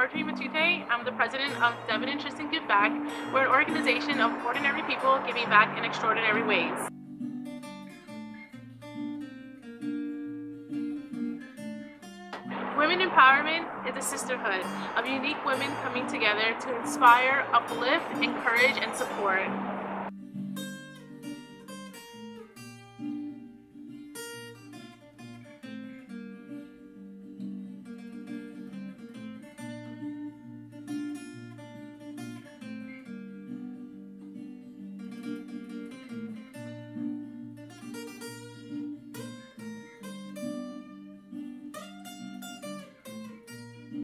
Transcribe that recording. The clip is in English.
Hi, I'm the president of Devin and Tristan Give Back. We're an organization of ordinary people giving back in extraordinary ways. Women empowerment is a sisterhood of unique women coming together to inspire, uplift, encourage, and support.